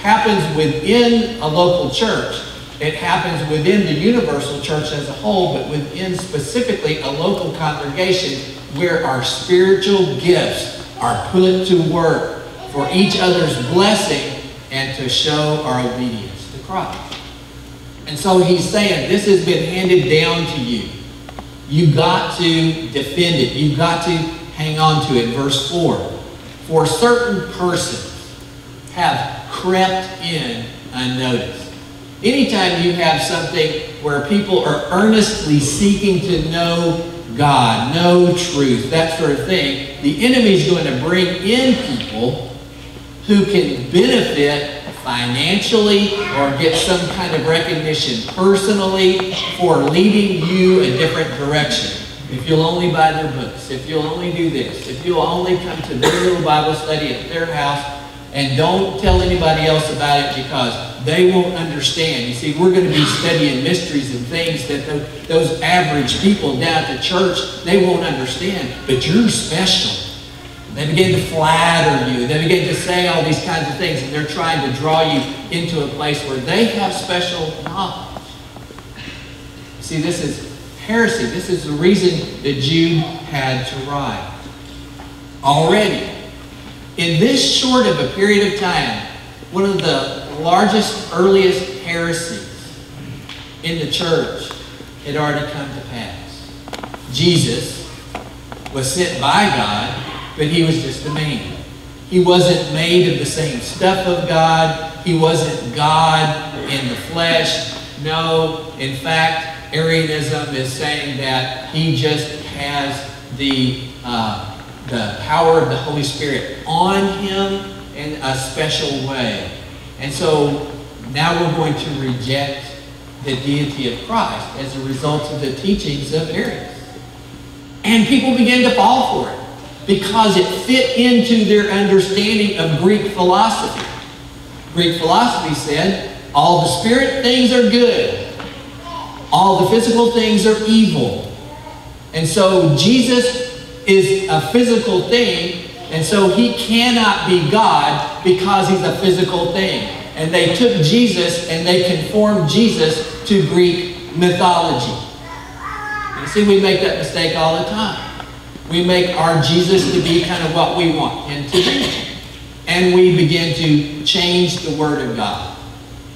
happens within a local church. It happens within the universal church as a whole, but within specifically a local congregation where our spiritual gifts are put to work for each other's blessing and to show our obedience to Christ. And so he's saying, this has been handed down to you. You've got to defend it. You've got to hang on to it. Verse 4. For certain persons have crept in unnoticed. Anytime you have something where people are earnestly seeking to know God, know truth, that sort of thing, the enemy is going to bring in people who can benefit financially or get some kind of recognition personally for leading you a different direction. If you'll only buy their books, if you'll only do this, if you'll only come to their little Bible study at their house and don't tell anybody else about it because they won't understand. You see, we're going to be studying mysteries and things that those average people down at the church, they won't understand. But you're special. They begin to flatter you. They begin to say all these kinds of things, and they're trying to draw you into a place where they have special knowledge. See, this is heresy. This is the reason that Jude had to write. Already, in this short of a period of time, one of the largest, earliest heresies in the church had already come to pass. Jesus was sent by God but he was just a man. He wasn't made of the same stuff of God. He wasn't God in the flesh. No, in fact, Arianism is saying that he just has the, uh, the power of the Holy Spirit on him in a special way. And so now we're going to reject the deity of Christ as a result of the teachings of Arius. And people begin to fall for it because it fit into their understanding of Greek philosophy. Greek philosophy said, all the spirit things are good. All the physical things are evil. And so Jesus is a physical thing, and so he cannot be God because he's a physical thing. And they took Jesus and they conformed Jesus to Greek mythology. You see, we make that mistake all the time. We make our Jesus to be kind of what we want him to be. And we begin to change the Word of God.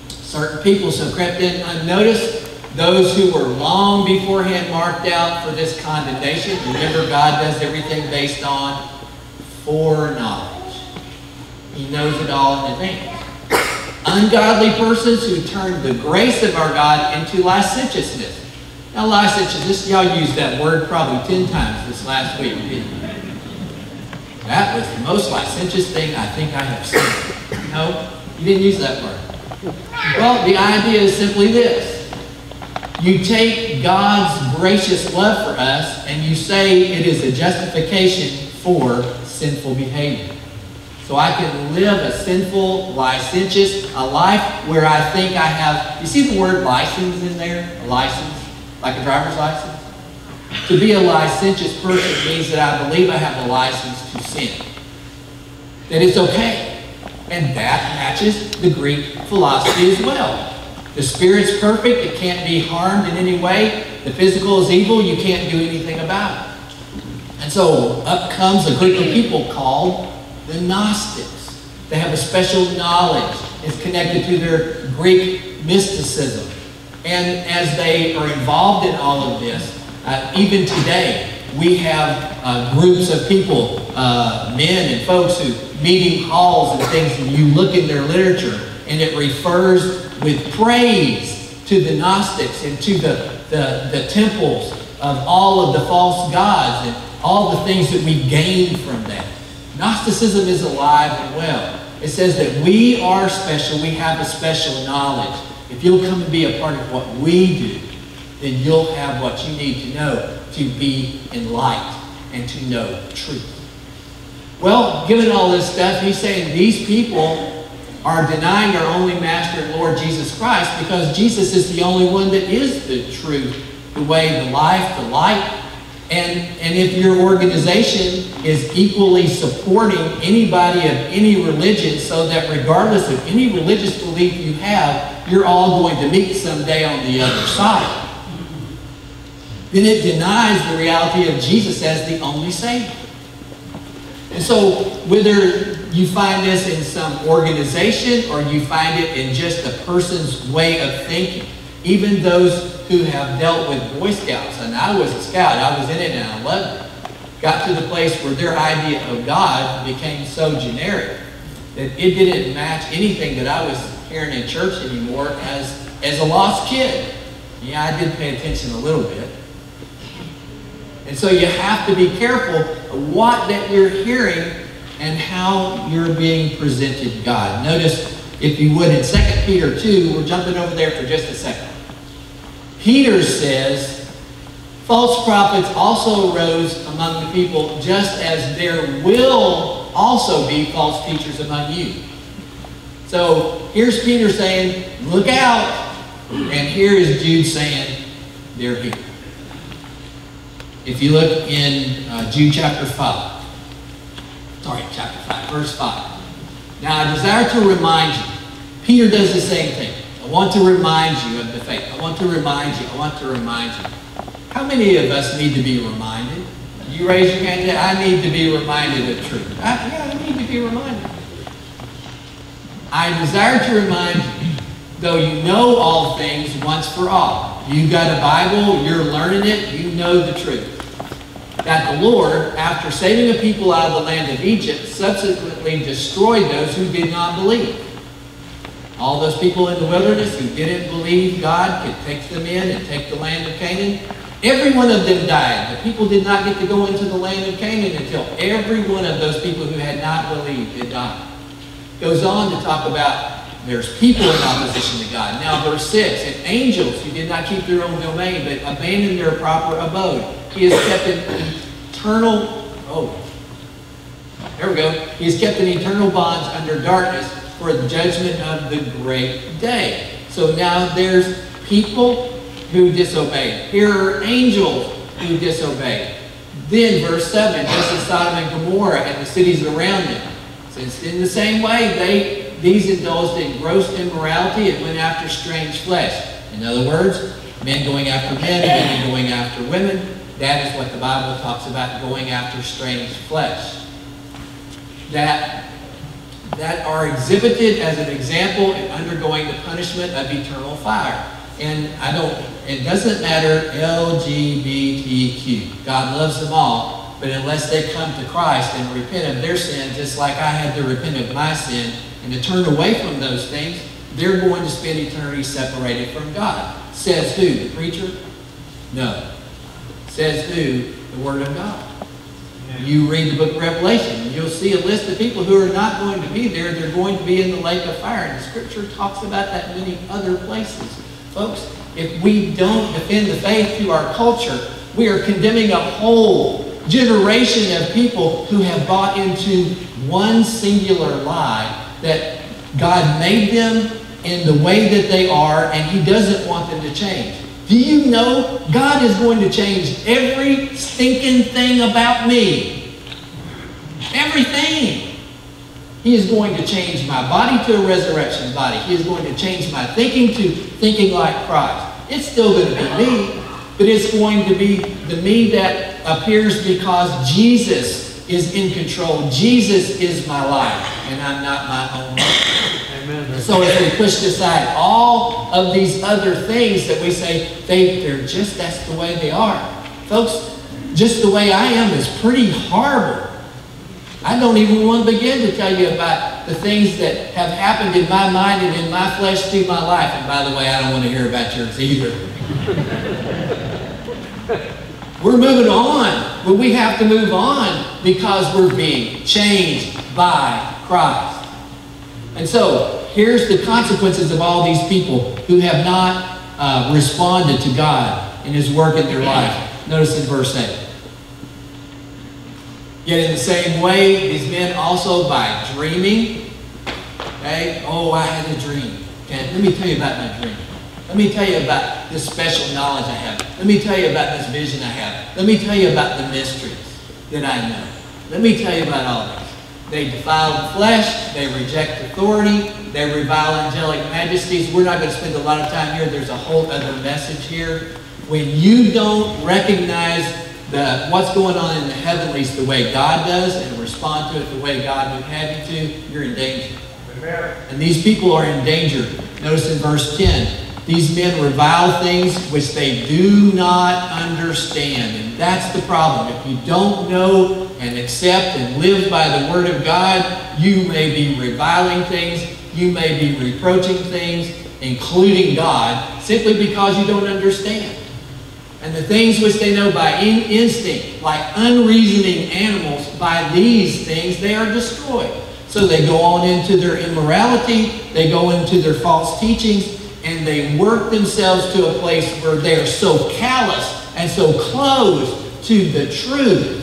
Certain people so crept in unnoticed. Those who were long beforehand marked out for this condemnation. Remember, God does everything based on foreknowledge. He knows it all in advance. Ungodly persons who turn the grace of our God into licentiousness. Now, licentiousness, y'all used that word probably 10 times this last week? That was the most licentious thing I think I have seen. No, you didn't use that word. Well, the idea is simply this. You take God's gracious love for us and you say it is a justification for sinful behavior. So I can live a sinful, licentious, a life where I think I have, you see the word license in there? A license? like a driver's license. To be a licentious person means that I believe I have a license to sin. That it's okay. And that matches the Greek philosophy as well. The spirit's perfect, it can't be harmed in any way. The physical is evil, you can't do anything about it. And so up comes a group of people called the Gnostics. They have a special knowledge. It's connected to their Greek mysticism. And as they are involved in all of this, uh, even today, we have uh, groups of people, uh, men and folks who meeting halls and things, and you look in their literature, and it refers with praise to the Gnostics and to the, the, the temples of all of the false gods and all the things that we gain from that. Gnosticism is alive and well. It says that we are special, we have a special knowledge. If you'll come and be a part of what we do, then you'll have what you need to know to be enlightened and to know truth. Well, given all this stuff, he's saying these people are denying our only Master and Lord Jesus Christ because Jesus is the only one that is the truth, the way, the life, the light. And, and if your organization is equally supporting anybody of any religion so that regardless of any religious belief you have, you're all going to meet someday on the other side, then it denies the reality of Jesus as the only Savior. And so whether you find this in some organization or you find it in just a person's way of thinking, even those who have dealt with Boy Scouts, and I was a scout, I was in it and I loved it, got to the place where their idea of God became so generic that it didn't match anything that I was hearing in church anymore as, as a lost kid. Yeah, I did pay attention a little bit. And so you have to be careful what that you're hearing and how you're being presented God. Notice, if you would, in 2 Peter 2, we're jumping over there for just a second. Peter says, false prophets also arose among the people, just as there will also be false teachers among you. So here's Peter saying, look out. And here is Jude saying, they're here. If you look in uh, Jude chapter 5, sorry, chapter 5, verse 5. Now I desire to remind you, Peter does the same thing. I want to remind you of the faith. I want to remind you. I want to remind you. How many of us need to be reminded? You raise your hand. I need to be reminded of truth. I, yeah, I need to be reminded. I desire to remind you, though you know all things once for all. You got a Bible, you're learning it, you know the truth. That the Lord, after saving a people out of the land of Egypt, subsequently destroyed those who did not believe. All those people in the wilderness who didn't believe God could take them in and take the land of Canaan. Every one of them died. The people did not get to go into the land of Canaan until every one of those people who had not believed had died. Goes on to talk about there's people in opposition to God. Now, verse 6, and angels who did not keep their own domain, but abandoned their proper abode. He has kept an eternal, oh, there we go. He has kept an eternal bonds under darkness for the judgment of the great day. So now there's people who disobeyed. Here are angels who disobeyed. Then, verse 7, just as Sodom and Gomorrah and the cities around them. Since in the same way, they these indulged in gross immorality and went after strange flesh. In other words, men going after men, women going after women. That is what the Bible talks about, going after strange flesh. That that are exhibited as an example in undergoing the punishment of eternal fire. And I don't, it doesn't matter LGBTQ. God loves them all, but unless they come to Christ and repent of their sin, just like I had to repent of my sin and to turn away from those things, they're going to spend eternity separated from God. Says who? The preacher? No. Says who? The Word of God. You read the book of Revelation, and you'll see a list of people who are not going to be there. They're going to be in the lake of fire. And the scripture talks about that many other places. Folks, if we don't defend the faith to our culture, we are condemning a whole generation of people who have bought into one singular lie that God made them in the way that they are, and He doesn't want them to change. Do you know God is going to change every stinking thing about me? Everything. He is going to change my body to a resurrection body. He is going to change my thinking to thinking like Christ. It's still going to be me, but it's going to be the me that appears because Jesus is in control. Jesus is my life, and I'm not my own. Amen. So if we push aside all of these other things that we say, they, they're just, that's the way they are. Folks, just the way I am is pretty horrible. I don't even want to begin to tell you about the things that have happened in my mind and in my flesh through my life. And by the way, I don't want to hear about yours either. we're moving on, but we have to move on because we're being changed by Christ. And so, here's the consequences of all these people who have not uh, responded to God in His work in their life. Notice in verse 8. Yet in the same way, these men also by dreaming, okay, oh, I had a dream. Okay, let me tell you about my dream. Let me tell you about this special knowledge I have. Let me tell you about this vision I have. Let me tell you about the mysteries that I know. Let me tell you about all this. They defile the flesh. They reject authority. They revile angelic majesties. We're not going to spend a lot of time here. There's a whole other message here. When you don't recognize the, what's going on in the heavenlies the way God does and respond to it the way God would have you to, you're in danger. Amen. And these people are in danger. Notice in verse 10, these men revile things which they do not understand. And that's the problem. If you don't know and accept and live by the Word of God, you may be reviling things, you may be reproaching things, including God, simply because you don't understand. And the things which they know by in instinct, like unreasoning animals, by these things they are destroyed. So they go on into their immorality, they go into their false teachings, and they work themselves to a place where they are so callous and so closed to the truth,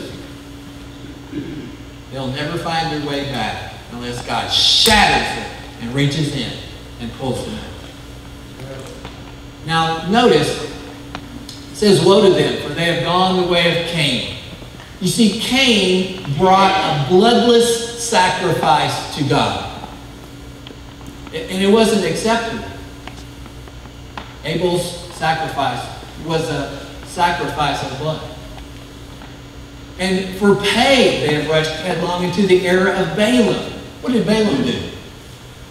they'll never find their way back unless God shatters them and reaches in and pulls them out. Now, notice, it says, Woe to them, for they have gone the way of Cain. You see, Cain brought a bloodless sacrifice to God. And it wasn't acceptable. Abel's sacrifice was a sacrifice of blood. And for pay, they have rushed headlong into the era of Balaam. What did Balaam do?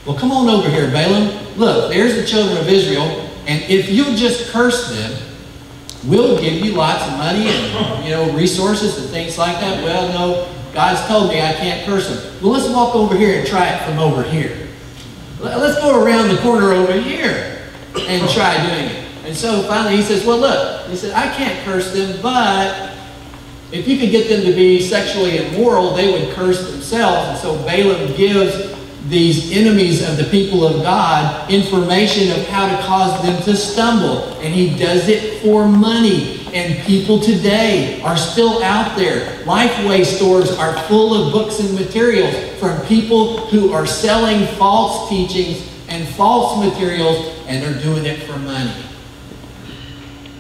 Well, come on over here, Balaam. Look, there's the children of Israel, and if you'll just curse them, we'll give you lots of money and you know resources and things like that. Well, no, God's told me I can't curse them. Well, let's walk over here and try it from over here. Let's go around the corner over here and try doing it. And so finally he says, well, look, he said, I can't curse them, but if you could get them to be sexually immoral, they would curse themselves. And so Balaam gives these enemies of the people of God information of how to cause them to stumble. And he does it for money. And people today are still out there. Lifeway stores are full of books and materials from people who are selling false teachings and false materials and they're doing it for money.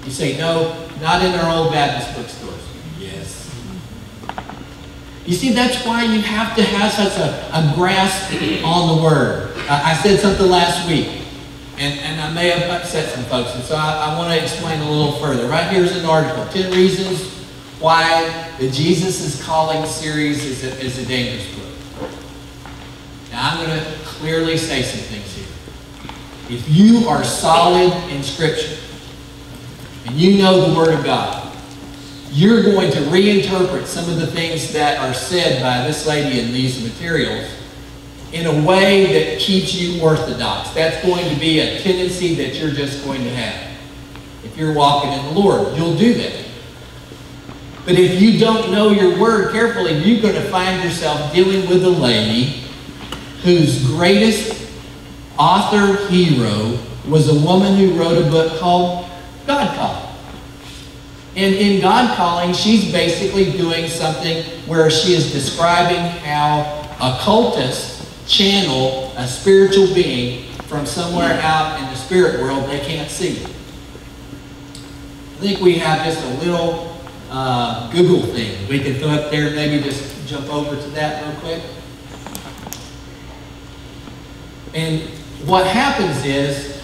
You say, no, not in our old Baptist bookstores. Yes. You see, that's why you have to have such a, a grasp on the Word. I, I said something last week, and, and I may have upset some folks, and so I, I want to explain a little further. Right here's an article, 10 reasons why the Jesus is Calling series is a, is a dangerous book. Now, I'm going to clearly say some things here. If you are solid in Scripture and you know the Word of God, you're going to reinterpret some of the things that are said by this lady in these materials in a way that keeps you orthodox. That's going to be a tendency that you're just going to have. If you're walking in the Lord, you'll do that. But if you don't know your word carefully, you're going to find yourself dealing with a lady whose greatest author hero was a woman who wrote a book called God Calling. And in God Calling, she's basically doing something where she is describing how occultists channel a spiritual being from somewhere out in the spirit world they can't see. I think we have just a little uh, Google thing we can throw up there, maybe just jump over to that real quick. And what happens is,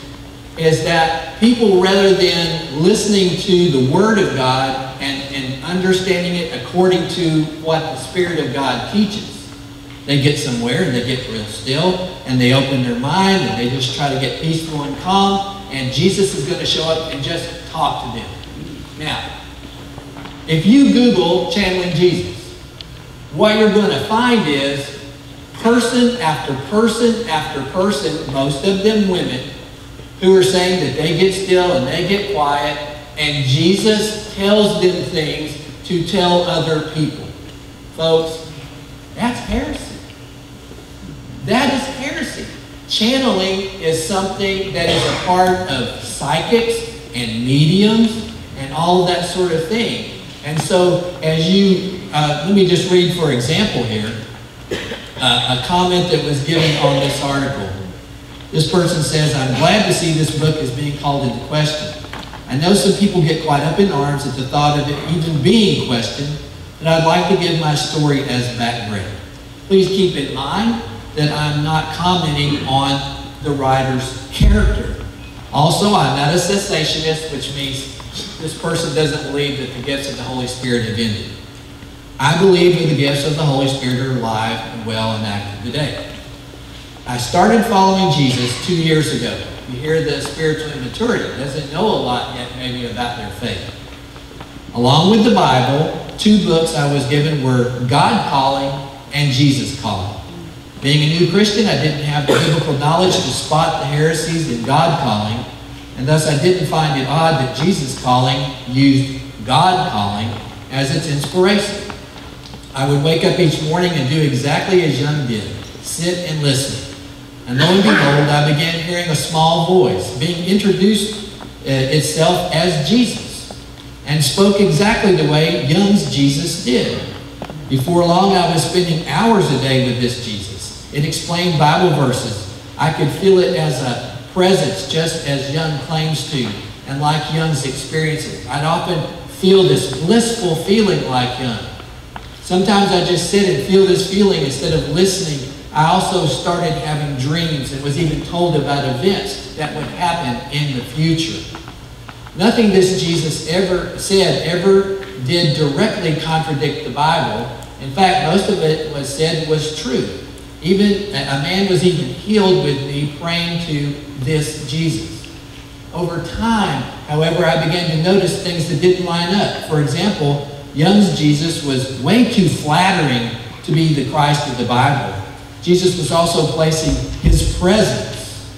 is that people, rather than listening to the Word of God and, and understanding it according to what the Spirit of God teaches, they get somewhere and they get real still and they open their mind and they just try to get peaceful and calm and Jesus is going to show up and just talk to them. Now, if you Google channeling Jesus, what you're going to find is person after person after person, most of them women, who are saying that they get still and they get quiet, and Jesus tells them things to tell other people. Folks, that's heresy. That is heresy. Channeling is something that is a part of psychics and mediums and all that sort of thing. And so, as you, uh, let me just read for example here uh, a comment that was given on this article. This person says, I'm glad to see this book is being called into question. I know some people get quite up in arms at the thought of it even being questioned, but I'd like to give my story as background. Please keep in mind that I'm not commenting on the writer's character. Also, I'm not a cessationist, which means this person doesn't believe that the gifts of the Holy Spirit have ended. I believe that the gifts of the Holy Spirit are alive and well and active today. I started following Jesus two years ago. You hear the spiritual immaturity, doesn't know a lot yet maybe about their faith. Along with the Bible, two books I was given were God Calling and Jesus Calling. Being a new Christian, I didn't have the biblical knowledge to spot the heresies in God calling, and thus I didn't find it odd that Jesus calling used God calling as its inspiration. I would wake up each morning and do exactly as Young did, sit and listen. And lo and behold, I began hearing a small voice being introduced uh, itself as Jesus and spoke exactly the way Young's Jesus did. Before long, I was spending hours a day with this Jesus. It explained Bible verses. I could feel it as a presence, just as Young claims to, and like Young's experiences. I'd often feel this blissful feeling like Young. Sometimes I just sit and feel this feeling instead of listening. I also started having dreams and was even told about events that would happen in the future. Nothing this Jesus ever said ever did directly contradict the Bible. In fact, most of it was said was true. Even a man was even healed with me praying to this Jesus. Over time, however, I began to notice things that didn't line up. For example, Young's Jesus was way too flattering to be the Christ of the Bible. Jesus was also placing his presence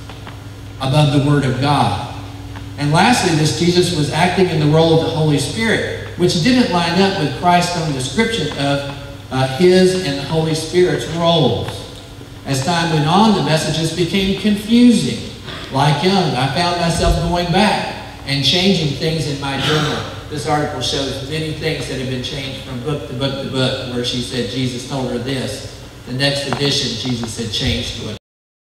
above the Word of God. And lastly, this Jesus was acting in the role of the Holy Spirit, which didn't line up with Christ's own description of uh, his and the Holy Spirit's roles. As time went on, the messages became confusing. Like Young, I found myself going back and changing things in my journal. This article shows many things that have been changed from book to book to book, where she said Jesus told her this. The next edition, Jesus had changed to it.